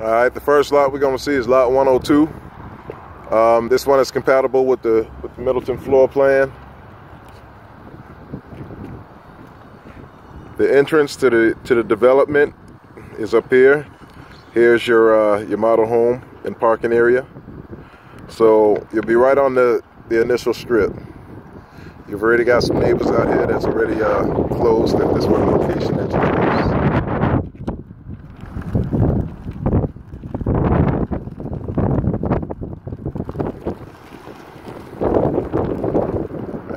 All right, the first lot we're to see is lot 102. Um, this one is compatible with the with the Middleton floor plan. The entrance to the to the development is up here. Here's your uh, your model home and parking area. So you'll be right on the the initial strip. You've already got some neighbors out here that's already uh, closed if this one location that you choose.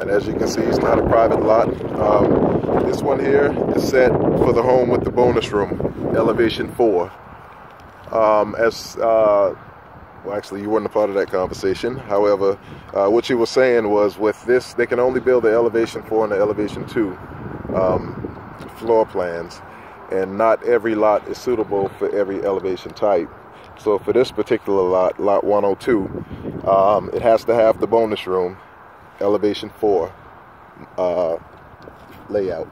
And as you can see, it's not a private lot. Um, this one here is set for the home with the bonus room, elevation four. Um, as uh, well, actually, you weren't a part of that conversation. However, uh, what you were saying was with this, they can only build the elevation four and the elevation two um, floor plans, and not every lot is suitable for every elevation type. So for this particular lot, lot 102, um, it has to have the bonus room elevation 4 uh, layout.